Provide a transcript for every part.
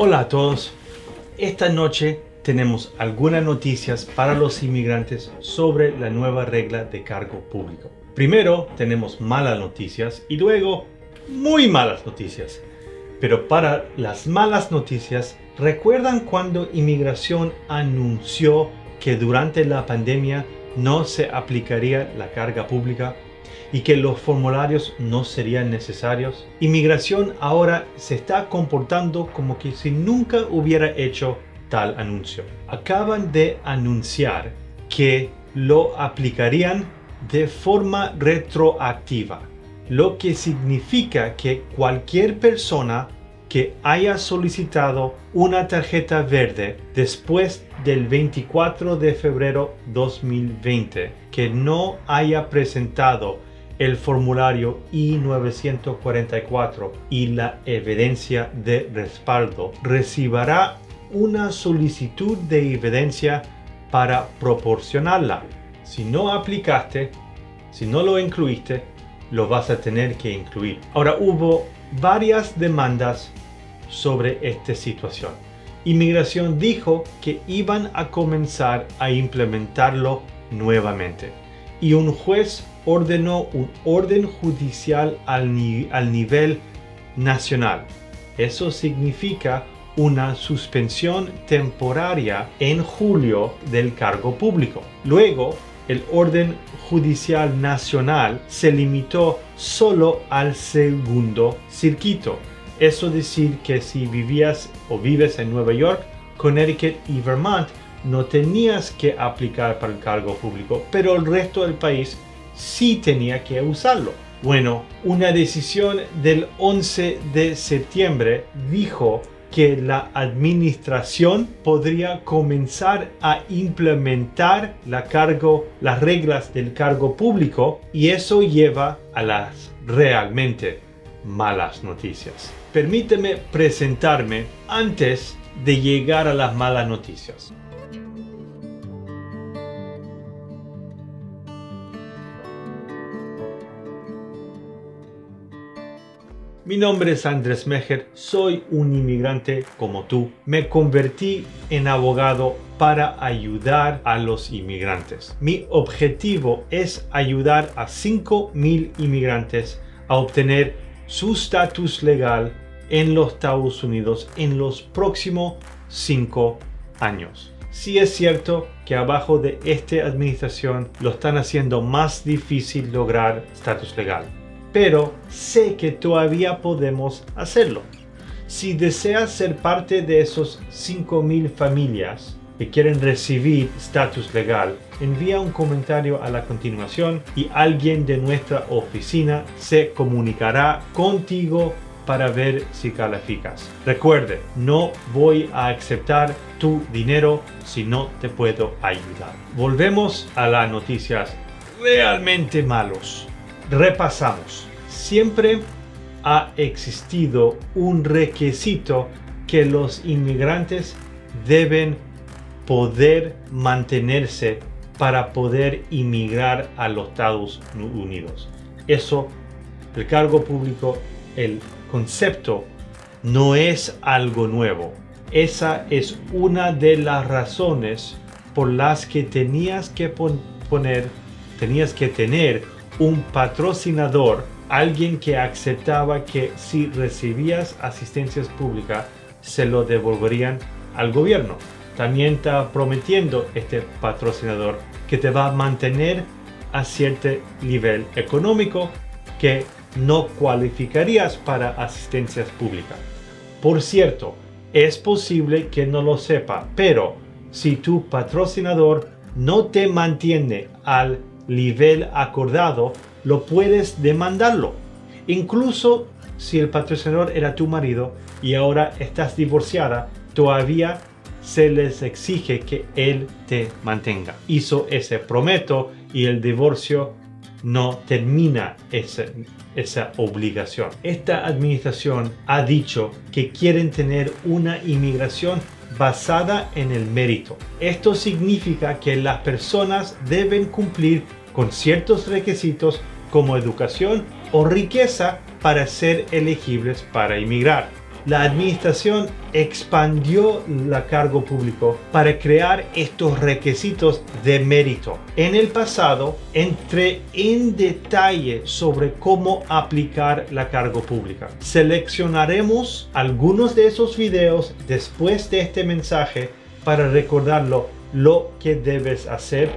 Hola a todos. Esta noche tenemos algunas noticias para los inmigrantes sobre la nueva regla de cargo público. Primero tenemos malas noticias y luego muy malas noticias. Pero para las malas noticias, ¿recuerdan cuando inmigración anunció que durante la pandemia no se aplicaría la carga pública y que los formularios no serían necesarios? Inmigración ahora se está comportando como que si nunca hubiera hecho tal anuncio. Acaban de anunciar que lo aplicarían de forma retroactiva, lo que significa que cualquier persona que haya solicitado una tarjeta verde después del 24 de febrero 2020 que no haya presentado el formulario I-944 y la evidencia de respaldo recibirá una solicitud de evidencia para proporcionarla. Si no aplicaste, si no lo incluiste, lo vas a tener que incluir. Ahora hubo varias demandas sobre esta situación. Inmigración dijo que iban a comenzar a implementarlo nuevamente y un juez ordenó un orden judicial al, nivel nacional. Eso significa una suspensión temporaria en julio del cargo público. Luego, el orden judicial nacional se limitó solo al segundo circuito. Eso decir que si vivías o vives en Nueva York, Connecticut y Vermont, no tenías que aplicar para el cargo público, pero el resto del país sí tenía que usarlo. Bueno, una decisión del 11 de septiembre dijo que la administración podría comenzar a implementar la cargo, las reglas del cargo público y eso lleva a las realmente malas noticias. Permíteme presentarme antes de llegar a las malas noticias. Mi nombre es Andrés Mejer, soy un inmigrante como tú. Me convertí en abogado para ayudar a los inmigrantes. Mi objetivo es ayudar a 5.000 inmigrantes a obtener su estatus legal en los Estados Unidos en los próximos 5 años. Sí es cierto que abajo de esta administración lo están haciendo más difícil lograr estatus legal pero sé que todavía podemos hacerlo. Si deseas ser parte de esos 5.000 familias que quieren recibir estatus legal, envía un comentario a la continuación y alguien de nuestra oficina se comunicará contigo para ver si calificas. Recuerde, no voy a aceptar tu dinero si no te puedo ayudar. Volvemos a las noticias realmente malos repasamos. Siempre ha existido un requisito que los inmigrantes deben poder mantenerse para poder inmigrar a los Estados Unidos. Eso, el cargo público, el concepto, no es algo nuevo. Esa es una de las razones por las que tenías que poner, tenías que tener un patrocinador, alguien que aceptaba que si recibías asistencias públicas se lo devolverían al gobierno. También está prometiendo este patrocinador que te va a mantener a cierto nivel económico que no cualificarías para asistencias públicas. Por cierto, es posible que no lo sepa, pero si tu patrocinador no te mantiene al nivel acordado, lo puedes demandarlo. Incluso si el patrocinador era tu marido y ahora estás divorciada, todavía se les exige que él te mantenga. Hizo ese prometo y el divorcio no termina esa obligación. Esta administración ha dicho que quieren tener una inmigración basada en el mérito. Esto significa que las personas deben cumplir con ciertos requisitos como educación o riqueza para ser elegibles para inmigrar. la administración expandió la cargo público para crear estos requisitos de mérito. En el pasado entré en detalle sobre cómo aplicar la cargo pública. Seleccionaremos algunos de esos videos después de este mensaje para recordarlo lo que debes hacer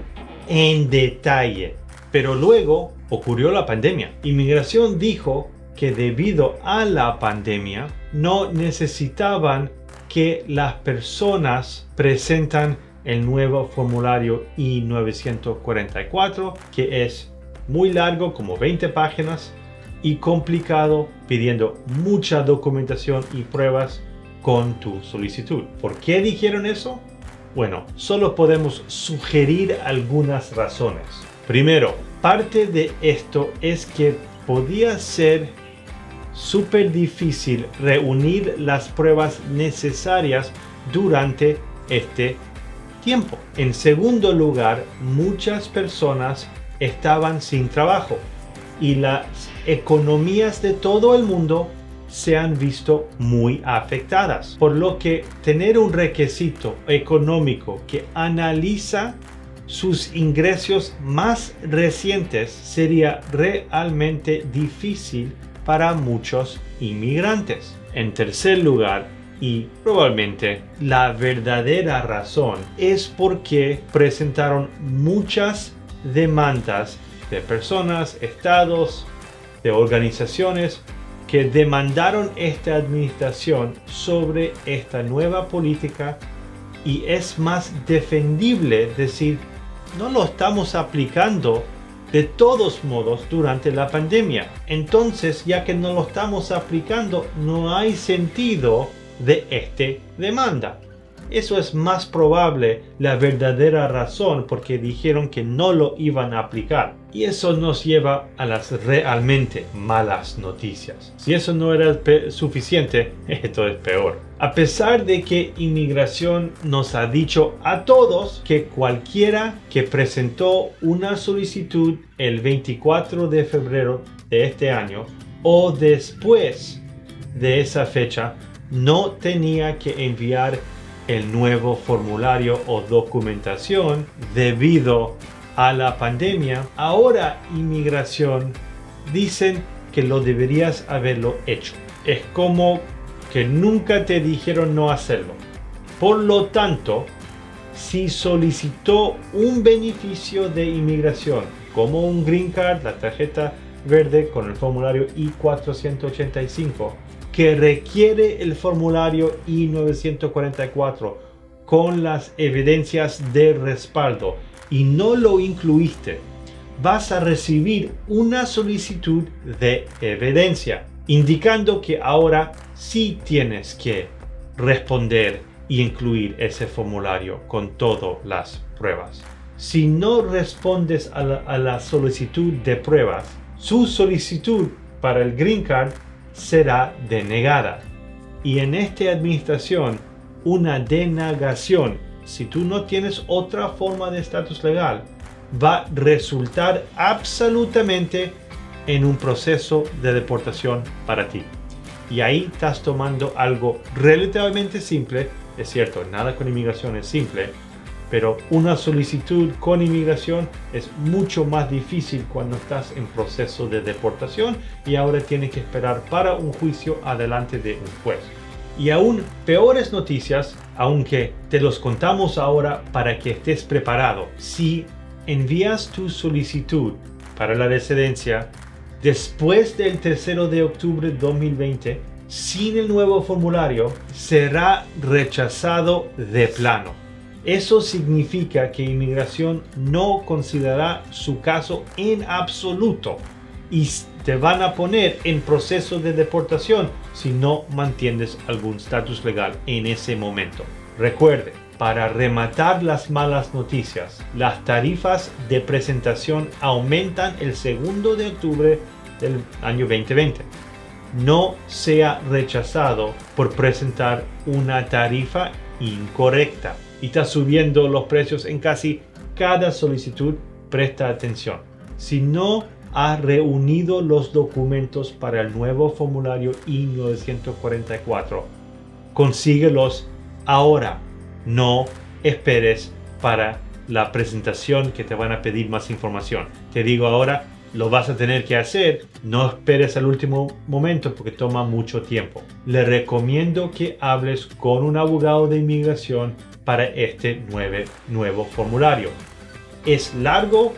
en detalle. Pero luego ocurrió la pandemia. Inmigración dijo que debido a la pandemia no necesitaban que las personas presentan el nuevo formulario I-944 que es muy largo como 20 páginas y complicado pidiendo mucha documentación y pruebas con tu solicitud. ¿Por qué dijeron eso? Bueno, solo podemos sugerir algunas razones. Primero, parte de esto es que podía ser súper difícil reunir las pruebas necesarias durante este tiempo. En segundo lugar, muchas personas estaban sin trabajo y las economías de todo el mundo se han visto muy afectadas. Por lo que tener un requisito económico que analiza sus ingresos más recientes sería realmente difícil para muchos inmigrantes. En tercer lugar, y probablemente la verdadera razón es porque presentaron muchas demandas de personas, estados, de organizaciones que demandaron esta administración sobre esta nueva política y es más defendible decir no lo estamos aplicando de todos modos durante la pandemia. Entonces, ya que no lo estamos aplicando, no hay sentido de esta demanda. Eso es más probable la verdadera razón porque dijeron que no lo iban a aplicar. Y eso nos lleva a las realmente malas noticias. Si eso no era suficiente, esto es peor. A pesar de que inmigración nos ha dicho a todos que cualquiera que presentó una solicitud el 24 de febrero de este año o después de esa fecha no tenía que enviar el nuevo formulario o documentación debido a la pandemia, ahora inmigración dicen que lo deberías haberlo hecho. Es como que nunca te dijeron no hacerlo. Por lo tanto, si solicitó un beneficio de inmigración, como un green card, la tarjeta verde con el formulario I-485, que requiere el formulario I-944 con las evidencias de respaldo y no lo incluiste, vas a recibir una solicitud de evidencia, indicando que ahora sí tienes que responder y incluir ese formulario con todas las pruebas. Si no respondes a la, a la solicitud de pruebas, su solicitud para el Green Card será denegada. Y en esta administración, una denegación, si tú no tienes otra forma de estatus legal, va a resultar absolutamente en un proceso de deportación para ti. Y ahí estás tomando algo relativamente simple, es cierto, nada con inmigración es simple, pero una solicitud con inmigración es mucho más difícil cuando estás en proceso de deportación y ahora tienes que esperar para un juicio adelante de un juez. Y aún peores noticias, aunque te los contamos ahora para que estés preparado. Si envías tu solicitud para la residencia después del 3 de octubre de 2020, sin el nuevo formulario, será rechazado de plano. Eso significa que inmigración no considerará su caso en absoluto y te van a poner en proceso de deportación si no mantienes algún estatus legal en ese momento. Recuerde, para rematar las malas noticias, las tarifas de presentación aumentan el segundo de octubre del año 2020. No sea rechazado por presentar una tarifa incorrecta y está subiendo los precios en casi cada solicitud, presta atención. Si no ha reunido los documentos para el nuevo formulario I-944. Consíguelos ahora. No esperes para la presentación que te van a pedir más información. Te digo ahora, lo vas a tener que hacer. No esperes al último momento porque toma mucho tiempo. Le recomiendo que hables con un abogado de inmigración para este nuevo formulario. Es largo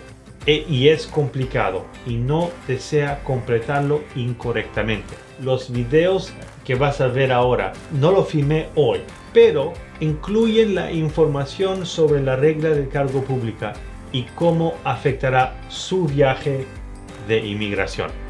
e, y es complicado y no desea completarlo incorrectamente. Los videos que vas a ver ahora no lo filmé hoy, pero incluyen la información sobre la regla de cargo pública y cómo afectará su viaje de inmigración.